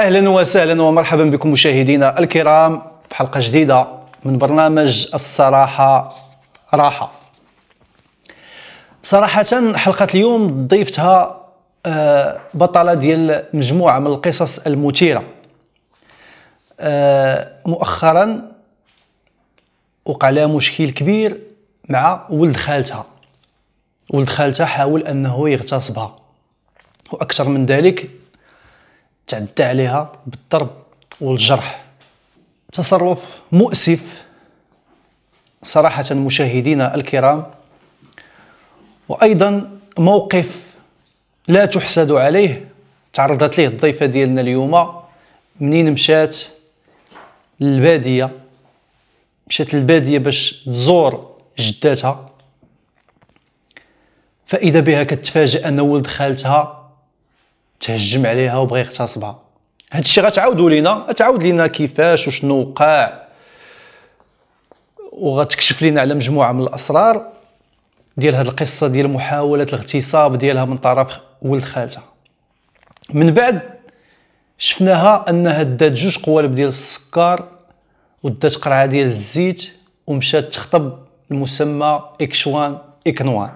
أهلا وسهلا ومرحبا بكم مشاهدينا الكرام في حلقة جديدة من برنامج الصراحة راحة. صراحة حلقة اليوم ضيفتها آه، بطلة ديال مجموعة من القصص المثيرة. آه، مؤخرا وقع لها مشكل كبير مع ولد خالتها. ولد خالتها حاول أنه يغتصبها وأكثر من ذلك تعدى عليها بالضرب والجرح. تصرف مؤسف صراحة مشاهدينا الكرام. وأيضا موقف لا تحسد عليه تعرضت ليه الضيفة ديالنا اليوم. منين مشات للبادية مشات للبادية باش تزور جداتها. فإذا بها كتفاجئ أن ولد خالتها تهجم عليها وبغى يغتصبها. هاد الشيء غتعاودوا لينا غتعاود لينا كيفاش وشنو وقع. وغتكشف لينا على مجموعة من الأسرار ديال هاد القصة ديال محاولة الاغتصاب ديالها من طرف ولد خالتها من بعد شفناها أنها دات جوج قوالب ديال السكر ودات قرعة ديال الزيت ومشات تخطب المسمى اكشوان اكنوان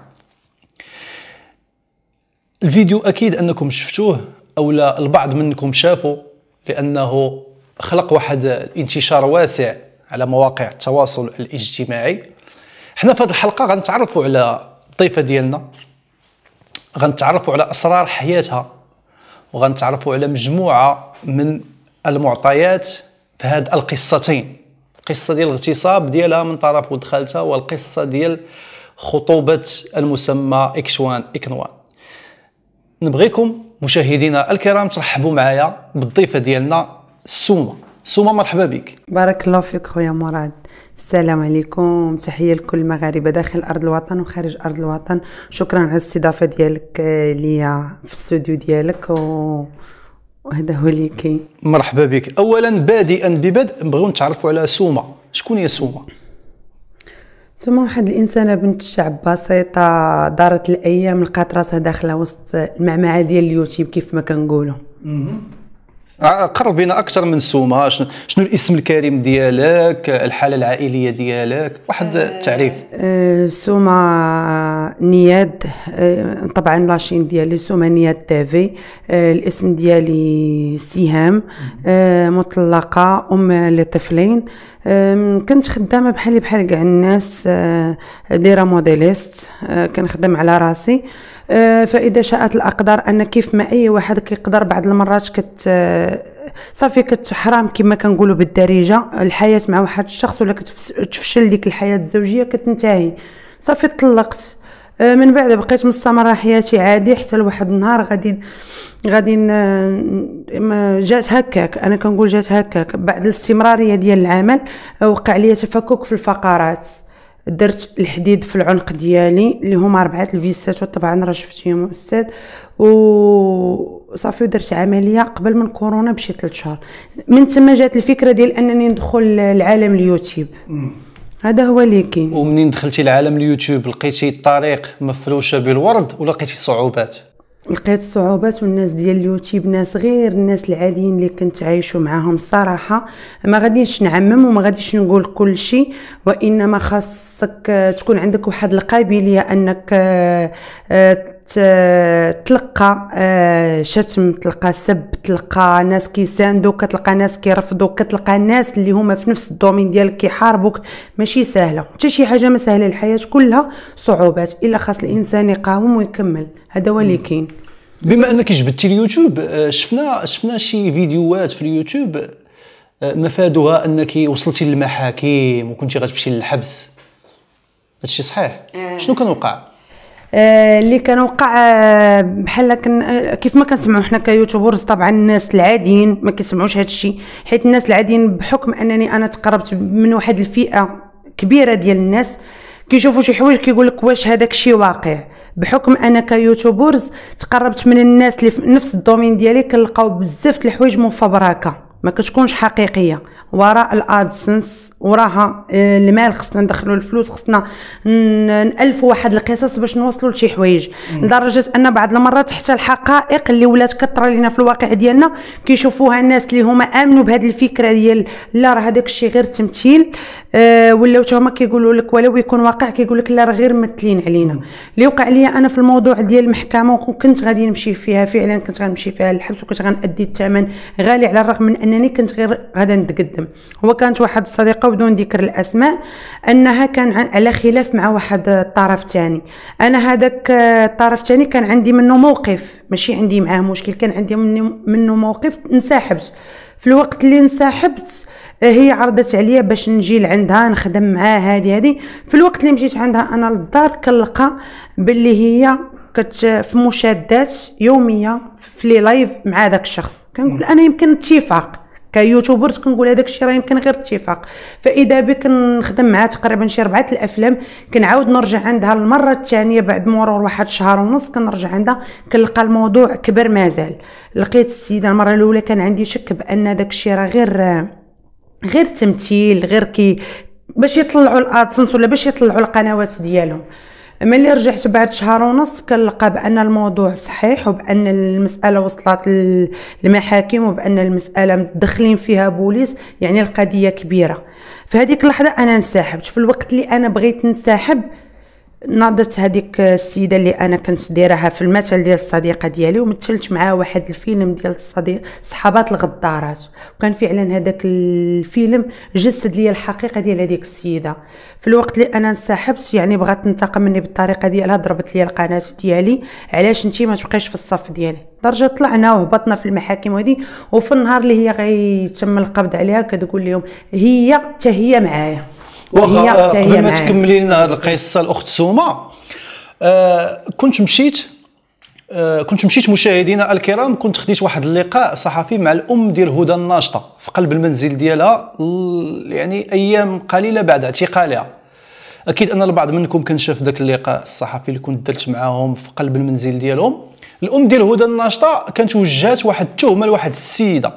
الفيديو أكيد أنكم شفتوه أو لا البعض منكم شافوا لأنه خلق واحد انتشار واسع على مواقع التواصل الاجتماعي. حنا في هذه الحلقة غنتعرفوا على الضيفة ديالنا غنتعرفوا على أسرار حياتها وغنتعرفوا على مجموعة من المعطيات في هاد القصتين. القصة ديال الاغتصاب ديالها من طرف ولد خالتها والقصة ديال خطوبة المسمى إكشوان إكنوان. نبغيكم مشاهدينا الكرام ترحبوا معايا بالضيفة ديالنا سومة. سومة مرحبا بك. بارك الله فيك خويا مراد. السلام عليكم. تحية لكل المغاربه داخل أرض الوطن وخارج أرض الوطن. شكرا على الاستضافة ديالك ليا في الاستوديو ديالك و... وهذا هو اللي كاين. مرحبا بك. اولا بادئا ببدء نبغيو نتعرفوا على سومة. شكون هي سومة؟ ثم واحد الإنسانة بنت الشعب بسيطة دارت الأيام لقات راسها داخلة وسط المعمعة ديال اليوتيوب كيف ما كنقولوا. قرب بينا أكثر من سومة. شنو, شنو الاسم الكريم ديالك؟ الحالة العائلية ديالك؟ واحد التعريف. أه سومة نياد. أه طبعا la chaîne ديالي سومة نياد TV أه الاسم ديالي سهام أه مطلقة أم لطفلين. كنت خدامة بحالي بحال كاع الناس أه دايره modéliste أه كنخدم على راسي. أه فإذا شاءت الأقدار أن كيف ما أي واحد كيقدر بعض المرات كت صافي كتحرام كما كنقولوا بالدارجة الحياة مع واحد الشخص ولا كتفشل ديك الحياة الزوجية كتنتهي. صافي طلقت. من بعد بقيت مستمرة حياتي عادي حتى لواحد النهار غادي غادي جات هكاك. أنا كنقول جات هكاك. بعد الاستمرارية ديال العمل وقع لي تفكك في الفقرات. درت الحديد في العنق ديالي اللي هما أربعة الفيسات وطبعا راه شفتيهم أستاذ. وصافي درت عملية قبل من كورونا بشي 3 شهور من تما جات الفكرة ديال أنني ندخل لعالم اليوتيوب. هذا هو اللي كاين ومنين دخلتي لعالم اليوتيوب لقيتي الطريق مفروشة بالورد ولا لقيتي صعوبات؟ لقيت صعوبات والناس ديال اليوتيوب ناس غير الناس العاديين اللي كنت عايشوا معاهم الصراحة. ما غاديش نعمم وما غاديش نقول كل شيء وإنما خاصك تكون عندك واحد القابلية أنك تلقى شتم تلقى سب تلقى ناس كيساندوك كتلقى ناس كيرفضوك كتلقى ناس اللي هما في نفس ال domaine ديالك كيحاربوك. ماشي سهلة. حتى شي حاجة ما سهلة الحياة كلها صعوبات. إلا خاص الإنسان يقاوم ويكمل. هذا هو اللي كاين. بما أنك جبدتي اليوتيوب شفنا شفنا شي فيديوهات في اليوتيوب مفادها أنك وصلتي للمحاكم وكنتي غتمشي للحبس. هادشي صحيح؟ شنو كان وقع اللي كان وقع بحال كن كيف ما كنسمعوا حنا كيوتيوبرز طبعا الناس العاديين ما كيسمعوش هذا الشيء حيت الناس العاديين بحكم أنني أنا تقربت من واحد الفئة كبيرة ديال الناس كيشوفوا شي حوايج كيقول لك واش هذاك الشيء واقع. بحكم أنا كيوتيوبرز تقربت من الناس اللي في نفس ال domaine ديالي كنلقاو بزاف د الحوايج مفبركة. ما كتكونش حقيقية. وراء ال AdSense وراها آه، المال خصنا ندخلوا الفلوس خصنا نالفوا واحد القصص باش نوصلوا لشي حوايج. لدرجة أن بعض المرات حتى الحقائق اللي ولات كثر لينا في الواقع ديالنا كيشوفوها الناس اللي هما آمنوا بهذه الفكرة ديال لا راه هذاك الشيء غير تمثيل آه ولاو هما كيقولوا لك ولو يكون واقع كيقول لك لا راه غير ممثلين علينا. اللي وقع لي أنا في الموضوع ديال المحكمة وكنت غادي نمشي فيها فعلا كنت غنمشي فيها للحبس وكنت غنأدي الثمن غالي على الرغم من انني كنت غير غادا نتقدم. هو كانت واحد الصديقة بدون ذكر الأسماء أنها كان على خلاف مع واحد الطرف ثاني أنا هذاك الطرف الثاني كان عندي منه موقف ماشي عندي معاه مشكل كان عندي منه موقف انسحبت. في الوقت اللي انسحبت هي عرضت عليا باش نجي لعندها نخدم معاها هذه هذه. في الوقت اللي مشيت عندها أنا للدار كنلقى باللي هي كت في مشادات يومية في les lives مع داك الشخص. كنقول أنا يمكن اتفاق كيوتيوبرز كنقول هذاك الشيء راه يمكن غير اتفاق فإذا بك نخدم معاه تقريبا شي ربعه الأفلام كنعاود نرجع عندها المرة الثانية بعد مرور واحد شهر ونص كنرجع عندها كنلقى الموضوع كبر مازال. لقيت السيدة المرة الأولى كان عندي شك بأن داك الشيء راه غير غير تمثيل غير كي باش يطلعوا الأدسنس ولا باش يطلعوا القنوات ديالهم. ملي رجعت بعد شهر ونص كنلقى بأن الموضوع صحيح وبأن المسألة وصلت للمحاكم وبأن المسألة متدخلين فيها بوليس يعني القضية كبيرة. في هذيك اللحظة أنا انسحبت في الوقت اللي أنا بغيت نسحب ناضت هذيك السيدة اللي أنا كنت دايرها في المثل ديال الصديقة ديالي ومثلت معاه واحد الفيلم ديال الصديق صحابات الغدارات. وكان فعلا هذاك الفيلم جسد لي الحقيقة ديال هذيك السيدة. في الوقت اللي أنا انسحبت يعني بغات تنتقم مني بالطريقة ديالها ضربت لي القناة ديالي علاش انت ما تبقيش في الصف ديالي؟ درجة طلعنا وهبطنا في المحاكم هذه وفي النهار اللي هي غيتم القبض عليها كتقول لهم هي حتى هي معايا. وهي قبل ما تكملي لنا هذه القصة الأخت سوما آه كنت مشيت آه كنت مشيت مشاهدينا الكرام كنت خديت واحد اللقاء صحفي مع الأم ديال هدى الناشطة في قلب المنزل ديالها يعني أيام قليلة بعد اعتقالها. أكيد أن البعض منكم كان شاف ذاك اللقاء الصحفي اللي كنت درت معاهم في قلب المنزل ديالهم. الأم ديال هدى الناشطة كانت وجهات واحد التهمة لواحد السيدة.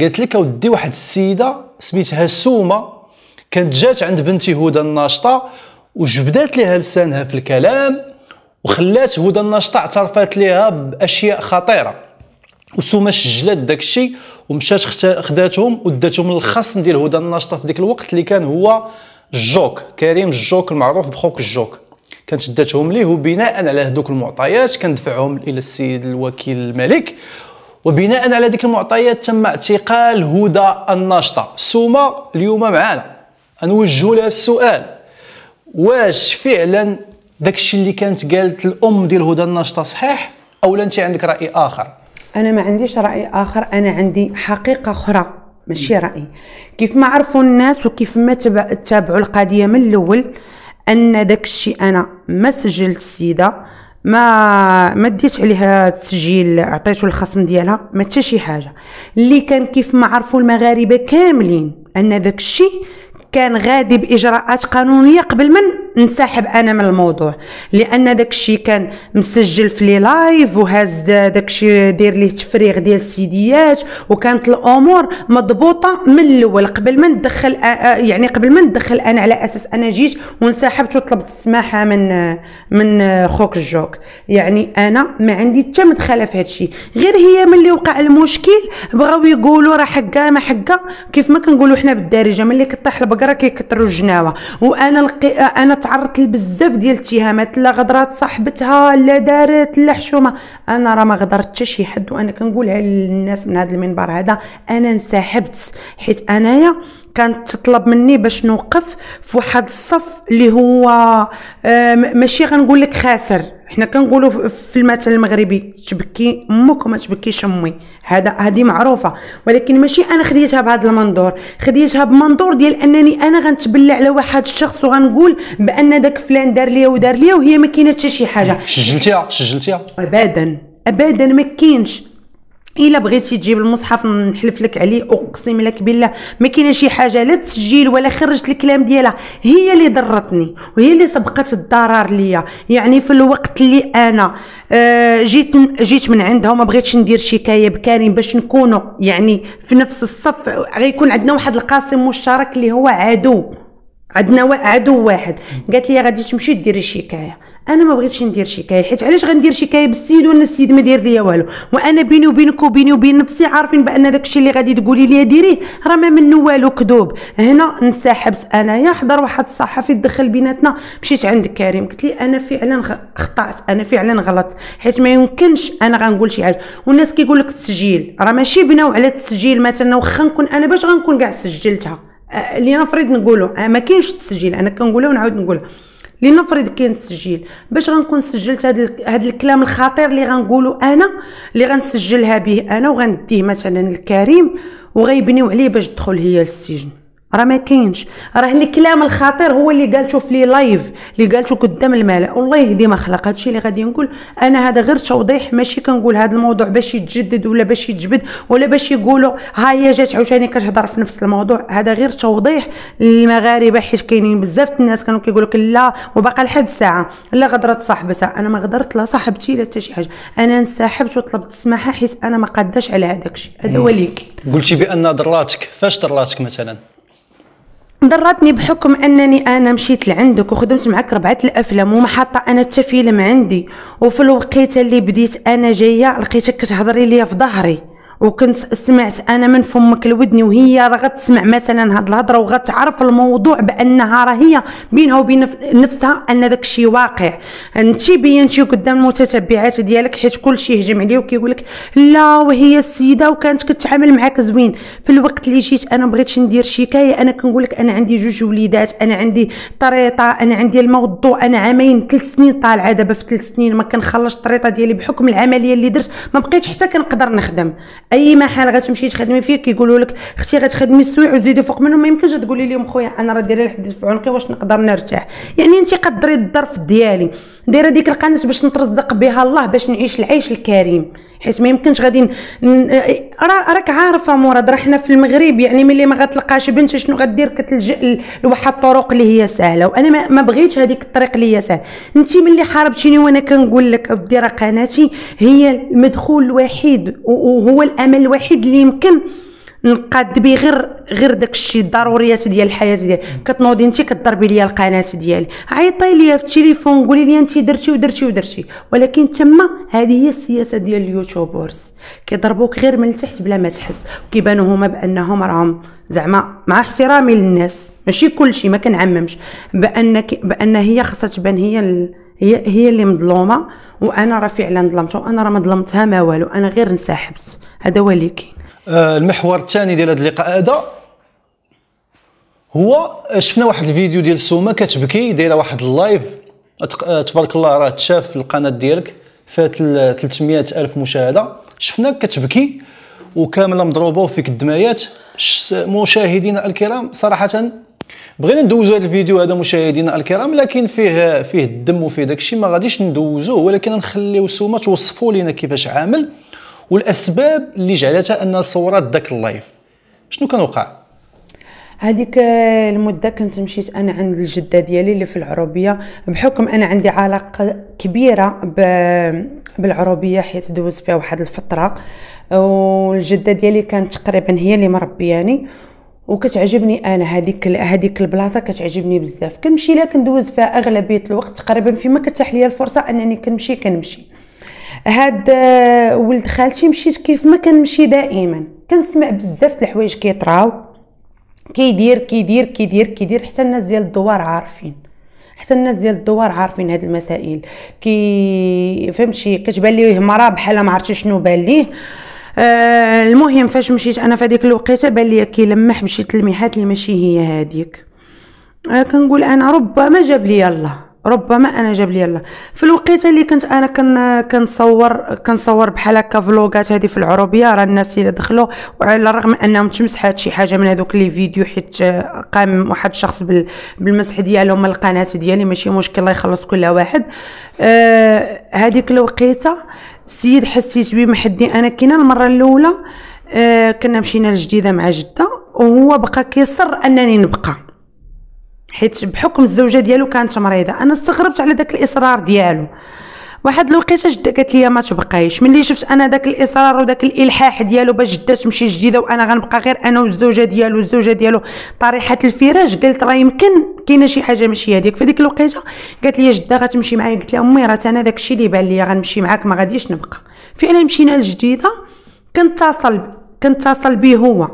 قالت لك أودي واحد السيدة سميتها سومة كانت جات عند بنتي هدى الناشطة وجبدات لها لسانها في الكلام وخلات هدى الناشطة اعترفت لها بأشياء خطيرة. وسوما سجلت داك الشيء ومشات خداتهم وداتهم للخصم ديال هدى الناشطة في ديك الوقت اللي كان هو الجوك كريم الجوك المعروف بخوك الجوك. كانت داتهم ليه وبناء على هذوك المعطيات كندفعهم إلى السيد الوكيل الملك وبناء على ديك المعطيات تم اعتقال هدى الناشطة. سوما اليوم معانا. نوجهوا لها السؤال. واش فعلا داكشي اللي كانت قالت الأم ديال هدى الناشطة صحيح أو أنت عندك رأي آخر. أنا ما عنديش رأي آخر أنا عندي حقيقة أخرى ماشي رأي. كيف ما عرفوا الناس وكيف ما تابعوا القضية من الأول أن داك الشيء أنا ما سجلت السيدة ما ما ديت عليها تسجيل عطيته الخصم ديالها ما حتى شي حاجة. اللي كان كيف ما عرفوا المغاربة كاملين أن داك الشيء كان غادي بإجراءات قانونية قبل من نسحب أنا من الموضوع لأن داك الشيء كان مسجل في les lives وهاز داك الشيء داير ليه تفريغ ديال السيديات وكانت الأمور مضبوطة من الأول. قبل ما ندخل يعني قبل ما ندخل أنا على أساس أنا جيت وانسحبت وطلبت السماحة من من خوك الجوك. يعني أنا ما عندي حتى مدخلة في هذا الشيء غير هي ملي وقع المشكل بغاو يقولوا راه حقا ما حقا. كيف ما كنقولوا حنا بالدارجة ملي كطيح البقرة كيكثروا الجناوة. وأنا لقي أنا تعرضت لبزاف ديال الاتهامات لا غدرات صاحبتها لا دارت لا حشومه أنا راه ما غدرت حتى شي حد وأنا كنقولها للناس من هذا المنبر هذا أنا انسحبت. حيت أنايا كانت تطلب مني باش نوقف في واحد الصف اللي هو آه، ماشي غنقول لك خاسر. حنا كنقولوا في المثل المغربي تبكي أمك وما تبكيش أمي. هذا هذه معروفة. ولكن ماشي أنا خديتها بهذا المنظور. خديتها بمنظور ديال أنني أنا غنتبلى على واحد الشخص وغنقول بأن داك فلان دار ليا ودار ليا وهي ما كاينة حتى شي حاجة. سجلتيها سجلتيها ابدا. ابدا ما كاينش. الا بغيتي تجيب المصحف نحلف لك عليه اقسم لك بالله ما كاينة شي حاجة لا تسجيل ولا خرجت الكلام ديالها. هي اللي ضرتني وهي اللي سبقت الضرر ليا. يعني في الوقت اللي أنا آه جيت جيت من عندها وما بغيتش ندير شكاية بكريم باش نكونوا يعني في نفس الصف. غيكون عندنا واحد القاسم مشترك اللي هو عدو. عندنا عدو واحد. قالت لي غادي تمشي ديري شكاية. أنا ما بغيتش ندير شكاية حيت علاش غندير شكاية بالسيد وأنا السيد ما داير ليا والو؟ وأنا بيني وبينك وبيني وبين نفسي عارفين بأن داكشي اللي غادي تقولي لي ديريه راه ما منه والو كذوب. هنا انسحبت انايا حضر واحد الصحفي دخل بيناتنا مشيت عند كريم قلت لي أنا فعلا خطأت أنا فعلا غلط حيت ما يمكنش أنا غنقول شي حاجة. والناس كيقول لك التسجيل راه ماشي بناو على التسجيل مثلا واخا نكون أنا باش غنكون كاع سجلتها. اللي نفرض نقولوا ما كاينش التسجيل أنا كنقولها ونعاود نقولها. لنفرض كاين تسجيل. باش غنكون سجلت هذا هاد الكلام الخطير اللي غنقولو أنا اللي غنسجلها به أنا وغنديه مثلا لكريم وغيبنيو عليه باش تدخل هي للسجن. راه ما كاينش. راه الكلام الخطير هو اللي قالته في لي لايف اللي قالته قدام الملأ. والله يهدي ما خلق هادشي اللي غادي نقول. أنا هذا غير توضيح ماشي كنقول هذا الموضوع باش يتجدد ولا باش يتجبد ولا باش يقولوا ها هي جات عاوتاني كتهضر في نفس الموضوع. هذا غير توضيح للمغاربة حيت كاينين بزاف الناس كانوا كيقولوا لك لا وباقا لحد الساعة. لا غدرت صاحبتها أنا ما غدرت لا صاحبتي لا حتى شي حاجة. أنا انسحبت وطلبت السماحة حيت أنا ما قاداش على هذاك الشيء. هذا هو اللي قلتي بأن ضراتك فاش ضراتك مثلا؟ ضرتني بحكم أنني أنا مشيت لعندك وخدمت معك ربعة الأفلام وما حاطة أنا حتى فيلم عندي. وفي الوقيته اللي بديت أنا جاية لقيتك كتهضري ليا في ظهري. وكنت سمعت أنا من فمك لودني وهي راه غتسمع مثلا هاد الهضرة وغتعرف الموضوع بأنها راه هي بينها وبين نفسها أن داك الشيء واقع. أنت بينتي قدام المتتبعات ديالك حيت كلشي يهجم عليه وكيقول لك لا وهي السيدة وكانت كتعامل معاك زوين. في الوقت اللي جيت أنا بغيتش ندير شكاية. أنا كنقول لك أنا عندي جوج وليدات أنا عندي طريطة أنا عندي الموضوع. أنا عامين ثلاث سنين طالعة دابا في ثلاث سنين. ما كنخلص الطريطة ديالي بحكم العملية اللي درت. ما بقيتش حتى كنقدر نخدم. أي محل غتمشي تخدمي فيه كيقولوا لك أختي غتخدمي السويع وتزيدي فوق منهم. ما يمكنش تقولي لهم خويا أنا راه دايره الحديد في عنقي واش نقدر نرتاح؟ يعني انت قدري الظرف ديالي. دايره ديك القناه باش نترزق بها الله باش نعيش العيش الكريم. حيت ما يمكنش غادي راك عارفه مراد راه حنا في المغرب يعني ملي ما غتلقاش بنت شنو غدير؟ كتلجا لواحد الطرق اللي هي سهلة. وأنا ما بغيتش هذيك الطريق اللي هي سهلة. انت ملي حاربتيني وأنا كنقول لك بدي راه قناتي هي المدخول الوحيد وهو الأمل الوحيد اللي يمكن نقاد بيه غير غير داكشي الضروريات ديال الحياة ديالي. كتنوضي انت كضربي ليا القناة ديالي. عيطي ليا في التليفون قولي لي انت درتي ودرتي ودرتي. ولكن تما هذه هي السياسة ديال اليوتيوبرز. كيضربوك غير من التحت بلا ما تحس. كيبانوا هما بأنهم راهم زعما مع احترامي للناس. ماشي كلشي ما كنعممش. بأن بأن هي خاصها تبان هي. هي هي اللي مظلومة. وأنا راه فعلا ظلمتها وأنا راه ما ظلمتها ما والو. أنا غير انسحبت. هذا هو اللي كاين. المحور الثاني ديال هذا اللقاء هذا هو شفنا واحد الفيديو ديال سومة كتبكي دايرة واحد ال live. آه، تبارك الله راه تشاف في القناة ديالك فات 300 ألف مشاهدة. شفناك كتبكي وكاملة مضروبة وفيك الدمايات مشاهدينا الكرام صراحة بغينا ندوزو هذا الفيديو هذا مشاهدينا الكرام لكن فيه فيه الدم وفيه داكشي ما غاديش ندوزوه ولكن نخليو سومة توصفوا لنا كيفاش عامل. والأسباب اللي جعلتها انها صورات ذاك اللايف. شنو كان وقع هذيك المدة كنت مشيت أنا عند الجدة ديالي اللي في العروبية بحكم أنا عندي علاقة كبيرة بالعروبية حيت دوز فيها واحد الفترة. والجدة ديالي كانت تقريبا هي اللي مربياني. وكتعجبني أنا هذيك هذيك البلاصة كتعجبني بزاف. كنمشي لها كندوز فيها أغلبية الوقت. تقريبا فيما كتتاح ليا الفرصة أنني كنمشي كنمشي. هاد ولد خالتي مشيت كيف ما كنمشي دائما. كنسمع بزاف الحوايج كيطراو. كيدير كيدير كيدير كيدير حتى الناس ديال الدوار عارفين. حتى الناس ديال الدوار عارفين هاد المسائل. كي فهمتي كتبان ليه مرا بحال ما عرفتش شنو بان ليه. آه المهم فاش مشيت أنا في هذيك الوقيتة بان لي كيلمح بشي تلميحات اللي ماشي هي هذيك آه كنقول أنا ربما جاب لي الله. ربما أنا جاب لي الله. في الوقيته اللي كنت أنا كن كنصور كنصور بحال هكا فلوغات هذه في العربيه راه الناس اللي دخلوا وعلى الرغم أنهم تمسحات شي حاجة من هذوك لي فيديو حيت قام واحد الشخص بالمسح ديالهم من القناة ديالي ماشي مشكل الله يخلص كل واحد. آه هذيك الوقيتة السيد حسيت بيه محدي أنا كاينة المرة الأولى آه كنا مشينا لجديدة مع جدة وهو بقى كيصر أنني نبقى. حيت بحكم الزوجة ديالو كانت مريضة. أنا استغربت على داك الإصرار ديالو. واحد الوقيتة جده قالت لي ما تبقايش ملي شفت أنا داك الإصرار وداك الإلحاح ديالو باش جده تمشي جديدة وأنا غنبقى غير أنا والزوجة ديالو الزوجه ديالو طريحة الفراش قلت راه يمكن كاينة شي حاجة ماشي هذيك في ديك الوقيتة قالت لي جدة غتمشي معايا. قلت لها أمي راه أنا داكشي اللي بان لي غنمشي معاك ما غاديش نبقى. فعلا مشينا لجديده كنتصل كنتصل به هو.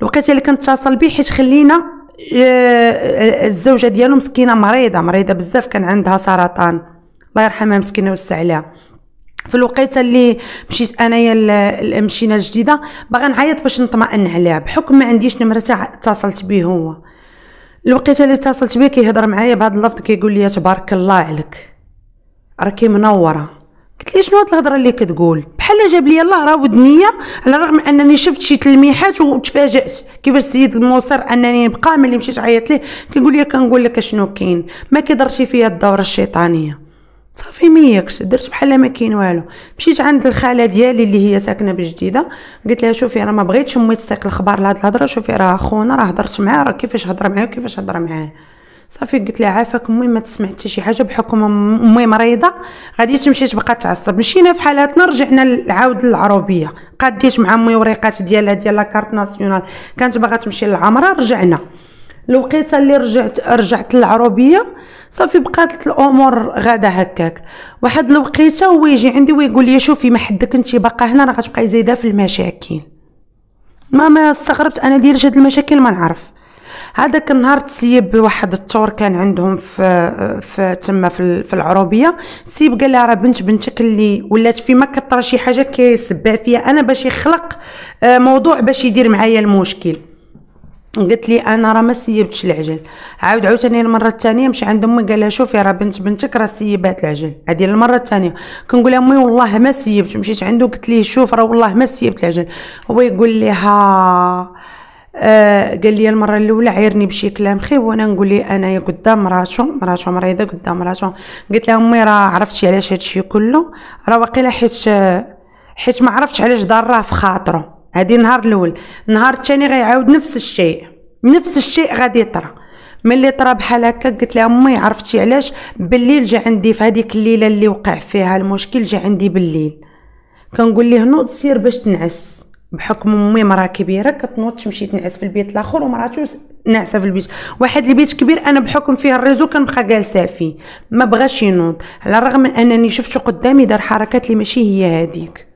الوقيتة اللي كنتصل به حيت خلينا الزوجة ديالو مسكينة مريضة مريضة بزاف كان عندها سرطان. الله يرحمها مسكينة ويوسع عليها. في الوقيتة اللي مشيت أنايا مشينا الجديدة باغا نعيط باش نطمئن عليها. بحكم ما عنديش نمرة اتصلت به هو. الوقيتة اللي اتصلت به كيهضر معايا بهذا اللفظ كيقول لي تبارك الله عليك. راكي منورة. قلت لي شنو هاد الهضرة اللي كتقول؟ بحال جاب لي الله راه ودنيا على الرغم أنني شفت شي تلميحات وتفاجأت كيفاش السيد مصر أنني نبقى ملي مشيت عيط ليه. كيقول لي كنقول لك شنو كاين؟ ما كيضرش فيا الدورة الشيطانية. صافي ميكش درت بحال ما كاين والو. مشيت عند الخالة ديالي اللي هي ساكنة بجديدة. قلت لها شوفي راه ما بغيتش أمي تسيق الخبر لهاد الهضرة. شوفي راه خونا راه هضرت معاه راه كيفاش هضر معاه وكيفاش هضر معاه. صافي قلت لها عافاك أمي ما تسمع حتى شي حاجة بحكم أمي مريضة. غادي تمشي تبقى تعصب. مشينا في حالاتنا رجعنا عاود للعروبيه قاديت مع أمي وريقات ديالها ديال لاكارت ناسيونال. كانت باغا تمشي للعمرة رجعنا. الوقيتة اللي رجعت رجعت للعروبية صافي بقات الأمور غادة هكاك. واحد الوقيتة هو يجي عندي ويقول لي شوفي ما حدك أنت باقا هنا راه غتبقاي زايدة في المشاكل. ما ما استغربت أنا ديال هاد المشاكل ما نعرف. هذاك النهار تسيب واحد التور كان عندهم في في تما في, في العروبية. سيب قال لها راه بنت بنتك اللي ولات في ما كطرى شي حاجة كيسبها فيا أنا باش يخلق آه، موضوع باش يدير معايا المشكل. قلت لي أنا راه ما سيبتش العجل. عاود عاوتاني المره الثانية مشى عند أمي قال لها شوفي راه بنت بنتك راه سيبات العجل. هذه المره الثانية كنقول لها أمي والله ما سيبت مشيت عنده قلت ليه شوف راه والله ما سيبت العجل. هو يقول لي ها. آه قال لي المرة الأولى عيرني بشي كلام خيب وأنا نقول لي انايا قدام مراتو مراتو مريضه قدام مراتو قلت لها أمي راه عرفتي علاش هادشي كله راه واقيلا حيت حيت ما عرفتش علاش ضراه في خاطره. هادي النهار الأول النهار الثاني غيعاود نفس الشيء نفس الشيء غادي يطرى. ملي طرا بحال هكا قلت لها أمي عرفتي علاش؟ بالليل جا عندي في هذيك الليلة اللي وقع فيها المشكل جا عندي بالليل. كنقول ليه نوض سير باش تنعس. بحكم امي مراه كبيرة كتنوض تمشي تنعس في البيت الآخر ومراتو ناعسه في البيت. واحد البيت كبير أنا بحكم فيه الريزو كنبقى جالسة فيه. ما بغاش ينوض. على الرغم من أنني شفتو قدامي دار حركات اللي ماشي هي هذيك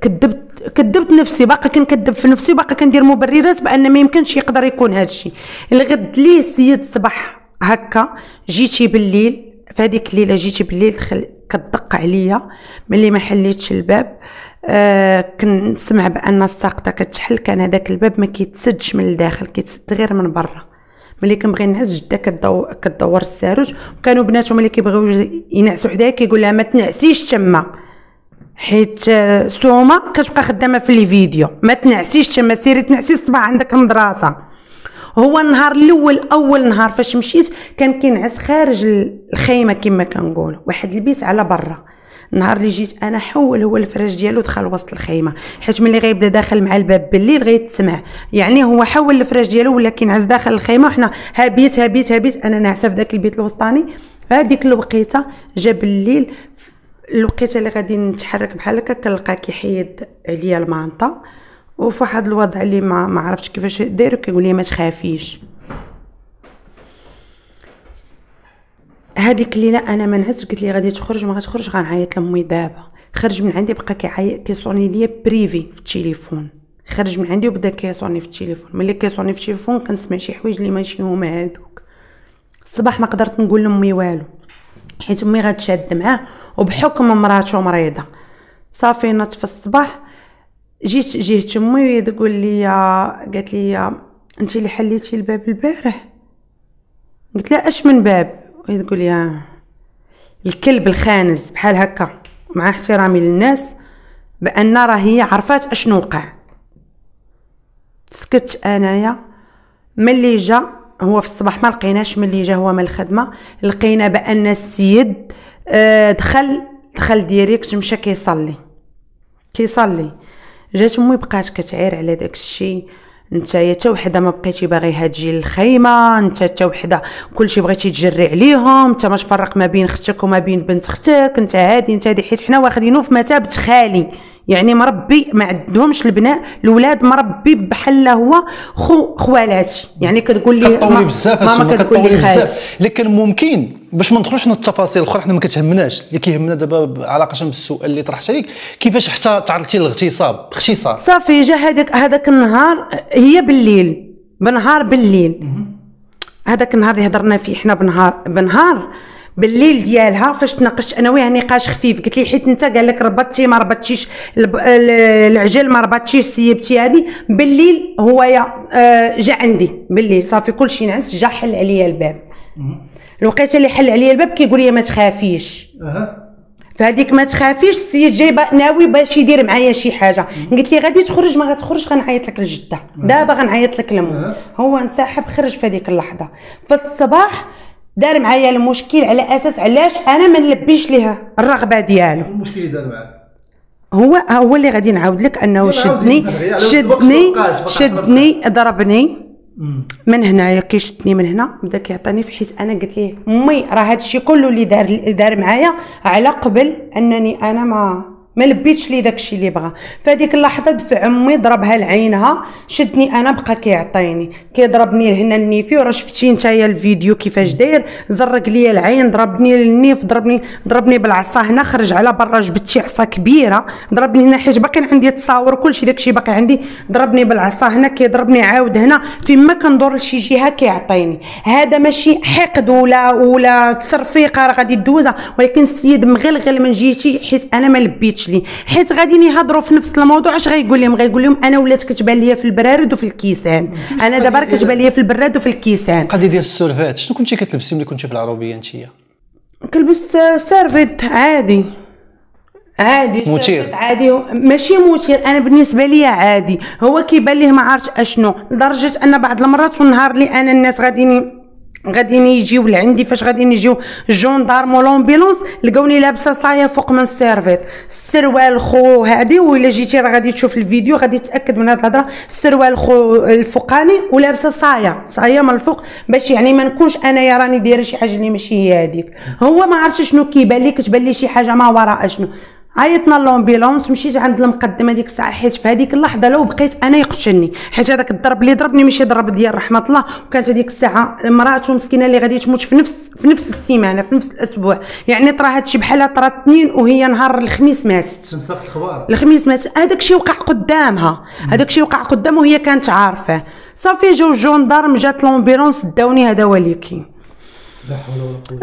كذبت كذبت نفسي. باقا كنكذب في نفسي باقا كندير مبررات بأن ما يمكنش يقدر يكون هذا الشيء الغد ليه السيد الصباح هكا. جيتي بالليل. في هذيك الليلة جيتي بالليل دخل كتدق عليا ملي ما حليتش الباب آه كنسمع بأن الساقطة كتحل كان هذاك الباب ما كيتسدش من الداخل كيتسد غير من برا. ملي كنبغي نعس جدة كدور كدور الساروج. وكانوا بناتهم اللي كيبغيو ينعسوا حدايا كيقول لها ما تنعسيش تما. حيت آه، سومة كتبقى خدامة في les vidéos. ما تنعسيش تما سيري تنعسي الصباح عندك المدرسة هو النهار الأول أول نهار فاش مشيت كان كينعس خارج الخيمة كما كنقول واحد البيت على برا. النهار اللي جيت أنا حول هو الفراش ديالو دخل وسط الخيمة حيت ملي غيبدا داخل مع الباب بالليل غيتسمع. يعني هو حول الفراش ديالو ولا كينعس داخل الخيمة وحنا هابيت هابيت هابيت أنا ناعسه في ذاك البيت الوسطاني. هذيك الوقيتة جا بالليل الوقيتة اللي غادي نتحرك بحال هكا كنلقى كيحيد عليا المانطا. وفي واحد الوضع اللي ما ما عرفتش كيفاش داير كيقول لي ما تخافيش. هذيك الليلة أنا ما نعست قلت لي غادي تخرج ما غتخرج غنعيط لأمي دابا. خرج من عندي بقى كيعيط كيصوني ليا privé في التليفون. خرج من عندي وبدا كيصوني في التليفون. ملي كيصوني في التليفون كنسمع شي حوايج اللي ماشي هما هادوك. الصباح ما قدرت نقول لأمي والو حيت أمي غتشاد معاه وبحكم مراتو مريضة. صافي نط في الصباح. جيت جيت امي تقول لي قالت لي انت اللي حليتي الباب البارح. قلت لها أش من باب؟ وهي تقول يا الكلب الخانز بحال هكا. مع احترامي للناس بأن راه هي عرفات أشنو وقع. سكت أنايا. ملي جا؟ هو في الصباح ما لقيناش. ملي جا هو من الخدمة. لقينا بأن السيد آه، دخل دخل ديريكت مشى كيصلي. كيصلي. جات أمي بقات كتعير على داك الشيء. انت حتى وحدة ما بقيتي باغيها تجي للخيمه انت حتى وحدة كلشي بغيتي تجري عليهم انت ما تفرق ما بين أختك وما بين بنت أختك انت هادي انت هادي حيت حنا واخدينو في مثابه خالي. يعني مربي ما عندهمش البناء الاولاد مربي بحال هو خو خوالاتي يعني كتقول لي كطولي بزاف ماما كتقول لي بزاف. لكن ممكن باش ما ندخلوش التفاصيل الاخرى حنا ما كتهمناش. اللي كيهمنا دابا علاقه بالسؤال اللي طرحت عليك كيفاش حتى تعرضتي للاغتصاب؟ باختصار. صافي جا هذاك هذاك النهار هي بالليل. بنهار بالليل. هذاك النهار اللي هضرنا فيه حنا بنهار بنهار بالليل ديالها فاش تناقشت أنا وياها نقاش خفيف. قلت لي حيت انت قال لك ربطتي ما ربطتيش العجل ما ربطتيش سيبتي هذه بالليل هو يا آه، جا عندي. بالليل صافي كلشي نعس جا حل عليا الباب. الوقيته اللي حل عليا الباب كيقول لي ما تخافيش. فهذيك ما تخافيش السيد جاي ناوي باش يدير معايا شي حاجة. قلت لي غادي تخرج ما غتخرج غنعيط لك لجده دابا غنعيط لك لمو. هو انسحب خرج في هذيك اللحظة. في الصباح دار معايا المشكل على أساس علاش أنا ما نلبيش ليها الرغبة ديالو. المشكل اللي دار معاك؟ هو هو اللي غادي نعاود لك أنه شدني شدني شدني ضربني. من هنايا كيشدني من هنا. بدا كيعطيني في حيت أنا قلت ليه امي راه هادشي كله اللي دار دار معايا على قبل أنني أنا ما ما لبيتش لي داكشي اللي بغا. فهاديك اللحظة دفع أمي ضربها لعينها شدني أنا بقى كيعطيني. كيضربني لهنا النيفي وراه شفتي نتايا الفيديو كيفاش داير؟ زرق ليا العين ضربني للنيف ضربني ضربني بالعصا هنا خرج على برا جبت شي عصا كبيرة. ضربني هنا حيت باقي عندي التصاور كلشي داكشي باقي عندي. ضربني بالعصا هنا كيضربني عاود هنا. فيما كندور لشي جهة كيعطيني. هذا ماشي حقد ولا ولا تصرفيقه راه غادي دوزها. ولكن السيد مغلغل من جيتي حيت أنا ما لبيتش. لي حيت غادي يهضروا في نفس الموضوع اش غيقول لهم؟ غيقول لهم أنا ولات كتبان ليا في البرارد وفي الكيسان. أنا دابا كتبان ليا في البراد وفي الكيسان. القضية ديال السورفيتات شنو كنتي كتلبسي ملي كنتي في العروبيه انتيا؟ كنلبس سيرفيت عادي. عادي مثير عادي. ماشي مثير أنا بالنسبة لي عادي. هو كيبان ليه ما عرفتش أشنو. لدرجة أن بعض المرات والنهار اللي أنا الناس غاديين غاديين يجيو لعندي فاش غاديين يجيو الجوندارم و l'ambulance لقوني لابسه صايه فوق من السيرفيت. السروال خو هذا ولا جيتي راه غادي تشوف الفيديو غادي تأكد من هاد الهضرة. السروال خو الفوقاني ولابسه صايه صايه من الفوق. باش يعني ما نكونش أنايا راني دايره شي حاجة اللي ماشي هي هذيك هو ما عرفتش شنو كيبان لي كتبان لي شي حاجة ما وراء شنو. عيطنا لومبيلونس مشيت عند المقدمة ديك الساعة حيت في هذيك اللحظة لو بقيت أنا يقتلني. حيت هذاك الضرب اللي ضربني ماشي ضرب ديال رحمة الله. وكانت هذيك الساعة مرأته مسكينة اللي غادي تموت في نفس في نفس السيمانة في نفس الأسبوع. يعني طرا هادشي بحالها طرا اثنين وهي نهار الخميس ماتت. الخميس ماتت. هذاك الشيء وقع قدامها. هذاك الشيء وقع قدامها وهي كانت عارفة. صافي جاو الجوندارم جات l'ambulance داوني هذا ولكي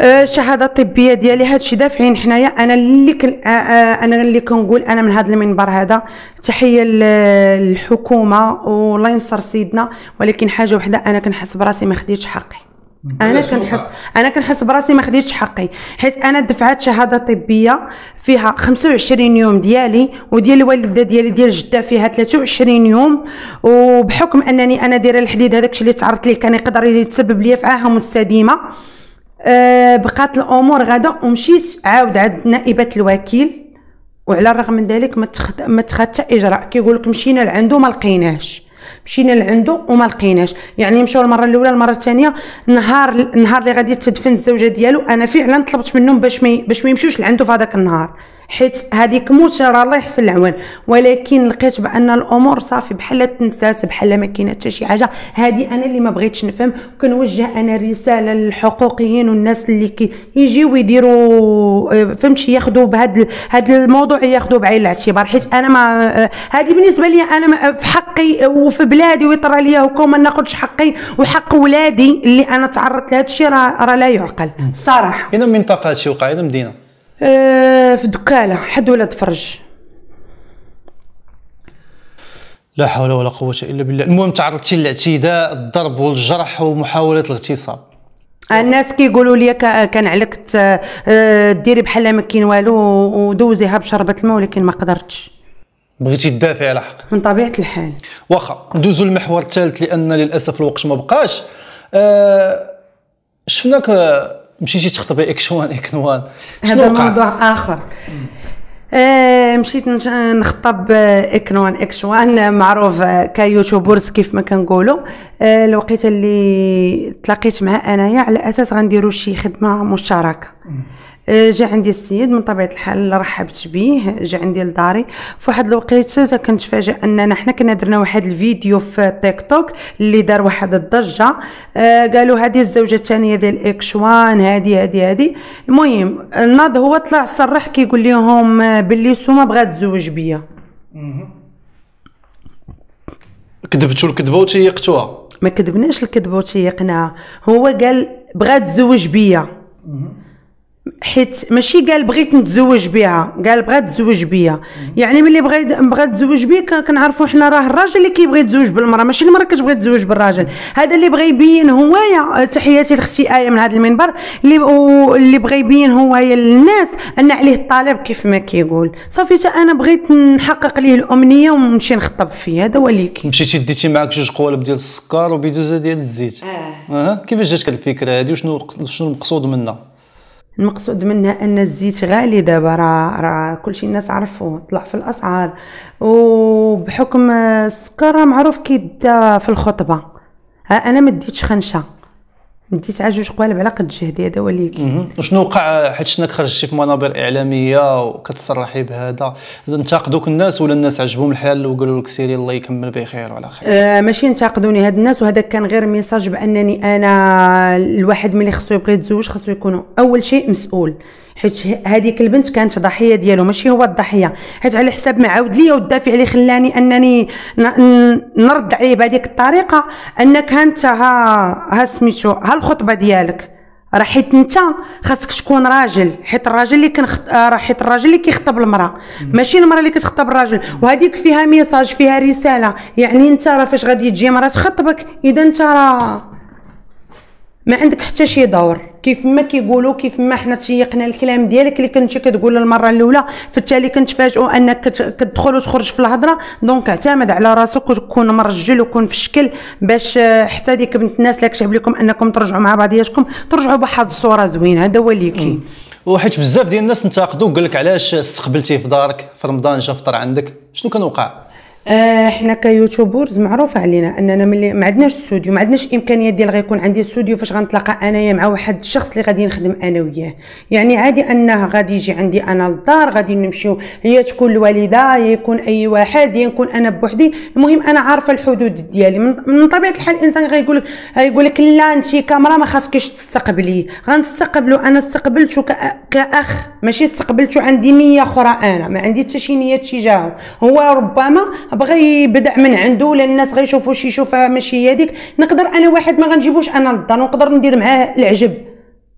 الشهاده آه، الطبية ديالي هادشي دافعينها حنايا. أنا اللي كن آه، آه، أنا اللي كنقول أنا من هذا المنبر هذا. تحية للحكومة والله ينصر سيدنا ولكن حاجة وحدة أنا كنحس براسي ما خديتش حقي. أنا كنحس أنا كنحس براسي ما خديتش حقي. حيت أنا دفعت شهادة طبية فيها 25 يوم ديالي وديال الوالدة ديالي ديال جدة فيها 23 يوم. وبحكم أنني أنا دايرة الحديد هذاك اللي تعرضت ليه كان يقدر يتسبب لي في عاهه مستديمه أه بقات الأمور غدا ومشيت عاود عند نائبة الوكيل وعلى الرغم من ذلك ما تخ... حتى إجراء. كيقول لك مشينا لعندو ما لقيناش. مشينا لعندو وما لقيناش. يعني مشاو المرة الأولى المرة الثانية نهار النهار اللي غادي تدفن الزوجة ديالو أنا فعلا طلبت منهم باش ما باش ما يمشوش لعندو في هذاك النهار. حيت هذيك موت راه الله يحسن العوان ولكن لقيت بأن الأمور صافي بحال تنسات بحال ما كاينة حتى شي حاجة. هذه أنا اللي ما بغيتش نفهم. كنوجه أنا رسالة للحقوقيين والناس اللي كي يجيو يديروا آه، فهمتي ياخذوا بهذا هذا الموضوع ياخذوا بعين الاعتبار. حيت أنا ما آه، هذه بالنسبة لي أنا في حقي وفي بلادي ويطرى ليا هكا ما ناخذش حقي. وحق ولادي اللي أنا تعرضت لهذا الشيء راه لا يعقل. صراحة. اين منطقة هادشي وقع اين مدينة. آه، في دكاله حد ولد فرج لا حول ولا قوة إلا بالله. المهم تعرضتي للاعتداء الضرب والجرح ومحاولة الاغتصاب. الناس كيقولوا لي كا- كان عليك آه، ديري بحال ما كاين والو ودوزيها بشربة الماء ولكن ما قدرتش. بغيتي تدافعي على حقك. من طبيعة الحال. واخا ندوزو للمحور الثالث لأن للأسف الوقت ما بقاش. آه شفناك آه، مشيتي تخطبي اكشوان اكنوان شنو هذا؟ موضوع آخر. آه مشيت نخطب اكنوان اكشوان معروف آه، كيوتيوبرز كيف ما كنقولوا. آه الوقيتة اللي تلاقيت معاه أنايا على أساس غنديروا شي خدمة مشتركة. جا عندي السيد من طبيعة الحال رحبت به جا عندي لداري. في واحد الوقيته كنتفاجئ أننا حنا كنا درنا واحد الفيديو في تيك توك اللي دار واحد الضجة. آه قالوا هذه الزوجة الثانية ديال اكشوان هذه هذه هذه. المهم الناض هو طلع صرح كيقول لهم آه، باللي سوما بغات تزوج بيا. كذبتوا الكذبة وتيقتوها. ما كذبناش الكذبة وتيقناها. هو قال بغات تزوج بيا. حيت ماشي قال بغيت نتزوج بها قال بغات تزوج بيا. يعني ملي بغى بغى تزوج بيك كنعرفوا حنا راه الراجل اللي كيبغي يتزوج بالمرأة ماشي المرأة كتبغي تزوج بالراجل. هذا اللي بغى يبين هوايا تحياتي لأختي آية من هذا المنبر اللي اللي بغى يبين هوايا للناس أن عليه الطلب كيف ما كيقول. صافي تا أنا بغيت نحقق ليه الأمنية ونمشي نخطب فيه هذا هو اللي كاين. مشيتي ديتي معاك جوج قوالب ديال السكر وبيدوزه ديال الزيت. آه. أه؟ كيفاش جاتك الفكرة هذه؟ وشنو شنو المقصود منها؟ المقصود منها أن الزيت غالي دابا راه راه كلشي الناس عرفوا طلع في الأسعار. وبحكم السكر معروف كيدا في الخطبة. ها أنا ما ديتش خنشة. ديت على جوج قوالب على قد جهدي هذا مهم. وشنو وقع حيت شناك خرجتي في منابر إعلامية وكتصرحي بهذا؟ انتقدوك الناس ولا الناس عجبهم الحال وقالوا لك سيري الله يكمل بخير وعلى خير؟ آه ماشي ينتقدوني هاد الناس وهذا كان غير message بأنني أنا الواحد ملي خصو يبغي يتزوج خصو يكون أول شيء مسؤول. حيت هذيك البنت كانت ضحية ديالو ماشي هو الضحية. حيت على حساب ما عاود ليا والدافع اللي خلاني أنني نرد عليه بهذيك الطريقة انك انت ها ها سميتو ها الخطبة ديالك. راه حيت أنت خاصك تكون راجل حيت الراجل اللي كنخط... آه، راه حيت الراجل اللي كيخطب المرأة. ماشي المرأة اللي كتخطب الراجل. وهذيك فيها ميساج فيها رسالة. يعني أنت راه فاش غادي تجي مرأة تخطبك إذا أنت راه ما عندك حتى شي دور. كيف ما كيقولوا كيف ما حنا تيقنا الكلام ديالك اللي كنتي كتقول المرة الأولى في التالي كنتفاجئوا أنك كت- كتدخل وتخرج في الهضرة. donc اعتمد على راسك وكون مرجل وكون في الشكل باش آه، حتى ديك بنت الناس لا كتعب لكم أنكم ترجعوا مع بعضياتكم ترجعوا بواحد الصورة زوينة. هذا هو اللي كاين. وحيت بزاف ديال الناس انتقدوك قال لك علاش استقبلتيه في دارك في رمضان جا فطر عندك؟ شنو كان وقع؟ آه، حنا ك youtubers معروف علينا اننا ملي ما عندناش استوديو ما عندناش امكانيات ديال غيكون عندي استوديو فاش غنتلاقى أنايا مع واحد الشخص اللي غادي نخدم أنا وياه. يعني عادي أنه غادي يجي عندي أنا للدار غادي نمشيو هي تكون الوالدة يكون أي واحد يا نكون أنا بوحدي. المهم أنا عارفة الحدود ديالي. من, طبيعة الحال الإنسان غيقول لك غيقول لك لا انت كاميرا ما خاصكيش تستقبلي. غنستقبلو أنا استقبلته كأخ ماشي استقبلته عندي نية أخرى أنا. ما عندي حتى شي نية تجاهه هو ربما بغى يبدع من عنده ولا الناس غيشوفوا شي شوفه ماشي هذيك. نقدر أنا واحد ما غنجيبوش أنا للدار ونقدر ندير معاه العجب.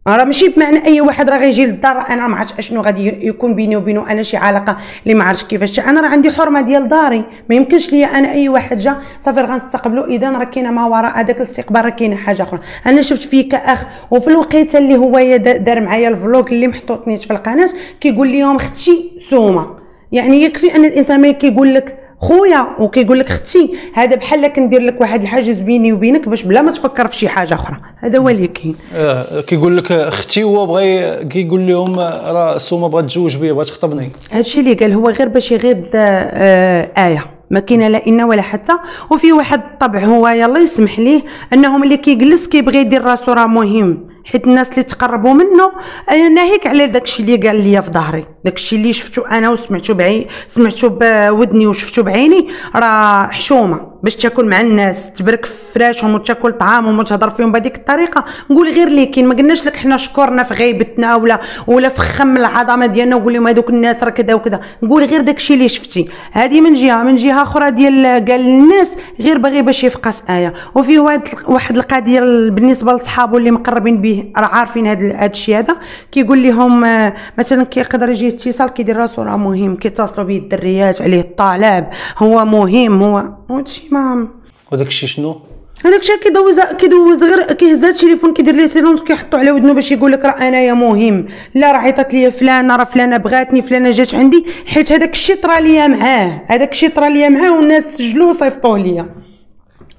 راه ماشي بمعنى أي واحد راه غيجي للدار أنا ما عرفتش أشنو غادي يكون بيني وبينه أنا شي علاقة اللي ما عرفتش كيفاش. أنا راه عندي حرمة ديال داري ما يمكنش ليا أنا أي واحد جا صافي غنستقبلو. إذا راه كاينة ما وراء هذاك الاستقبال راه كاينة حاجة أخرى. أنا شفت فيه كأخ وفي الوقيتة اللي هو دار معايا الفلوق اللي محطوط نيت في القناة كيقول لهم أختي سومة. يعني يكفي أن الإنسان ما كيقول لك خويا وكيقول لك أختي هذا بحال كندير لك واحد الحاجز بيني وبينك باش بلا ما تفكر في شي حاجة أخرى. هذا هو اللي كاين. آه كيقول لك أختي هو بغى كيقول لهم آه، راه سوما بغات تزوج بيا بغات تخطبني. هادشي اللي قال هو غير باش يغيض آه آية. ما كاينة لا إن ولا حتى. وفي واحد الطبع هو يلا يسمح ليه انه ملي كيجلس كيبغي يدير راسو راه مهم. حيت الناس اللي تقربوا منه آه، ناهيك على داكشي اللي قال لي في ظهري. داكشي اللي شفتو أنا وسمعتو بعي سمعتو بودني وشفتو بعيني راه حشومة. باش تاكل مع الناس تبرك في فراشهم وتاكل طعامهم وتهضر فيهم بهذيك الطريقة. نقول غير اللي كاين ما قلناش لك حنا شكرنا في غيبتنا ولا ولا في خم العظمة ديالنا وقول لهم هذوك الناس راه كذا وكذا. نقول غير داكشي اللي شفتي. هذه من جهة من جهة أخرى ديال قال للناس غير باغي باش يفقس آية. وفي واحد القضية بالنسبة لصحابه اللي مقربين به راه عارفين هذا الشيء هذا. كيقول لهم آه، مثلا كيقدر يجي اتصال كيدير راسو راه مهم كيتصلوا به الدريات عليه الطلب هو مهم هو هادشي ما وداك الشيء شنو؟ هذاك الشيء كيدوز كيدوز غير كيهز هذا التليفون كيدير ليه silence كيحطو على ودنو باش يقول لك راه أنايا مهم. لا راه عيطات ليا فلانة راه فلانة بغاتني فلانة جات عندي. حيت هذاك الشيء طرا ليا معاه. هذاك الشيء طرا ليا معاه والناس سجلوه وصيفطوه ليا.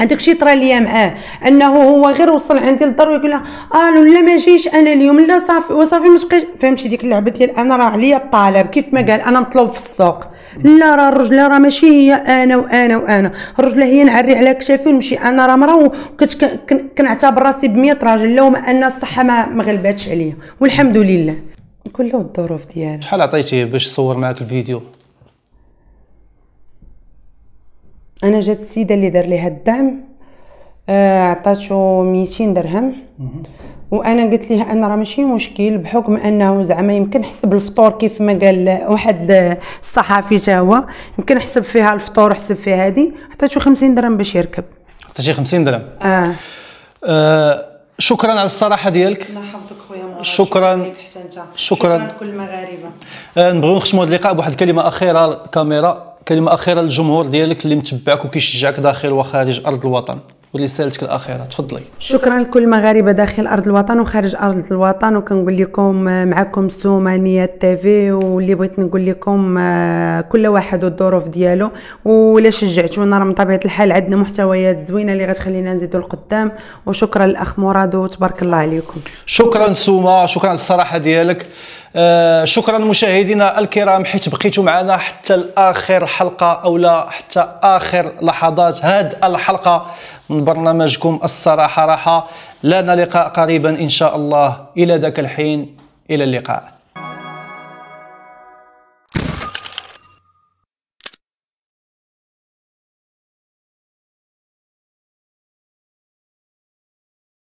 هذاك الشيء طرا ليا معاه أنه هو غير وصل عندي للدار ويقول لها آه لا ما جيش أنا اليوم لا صافي وصافي ما تبقاش فهمتي ديك اللعبة ديال أنا راه عليا الطلب كيف ما قال أنا مطلوب في السوق. لا راه الرجله راه ماشي هي أنا وأنا وأنا. الرجله هي نعري على كتافي ونمشي. أنا راه مرا كنعتبر راسي ب 100 راجل لو أن الصحة ما مغلباتش عليا. والحمد لله. كله الظروف ديالو. شحال عطيتيه باش يصور معك الفيديو؟ أنا جات السيده اللي دار ليها الدعم آه، عطاتو 200 درهم. وأنا قلت ليه أنا راه ماشي مشكل بحكم أنه زعما يمكن نحسب الفطور كيف ما قال واحد الصحفي تا هو يمكن نحسب فيها الفطور وحسب فيها هذه عطاتو 50 درهم باش يركب. عطيتيه 50 درهم. آه, آه شكرا على الصراحة ديالك. الله يحفظك خويا شكرا. شكرا لكل المغاربه آه نبغيو نختموا هذا اللقاء بواحد الكلمة أخيرة الكاميرا. كلمة أخيرة للجمهور ديالك اللي متبعك وكيشجعك داخل وخارج أرض الوطن ورسالتك الأخيرة. تفضلي. شكرا لكل المغاربه داخل أرض الوطن وخارج أرض الوطن وكنقول لكم معكم سومانية تيفي واللي بغيت نقول لكم آه، كل واحد والظروف ديالو. ولا شجعتونا راه من طبيعة الحال عندنا محتويات زوينة اللي غتخلينا نزيدوا القدام وشكرا الاخ مراد وتبارك الله عليكم. شكرا سوما شكرا الصراحه ديالك. آه شكرا مشاهدينا الكرام حيت بقيتوا معنا حتى لاخر حلقة أو لا حتى آخر لحظات هذه الحلقة من برنامجكم الصراحة راحة. لنا لقاء قريبا إن شاء الله. إلى ذاك الحين إلى اللقاء.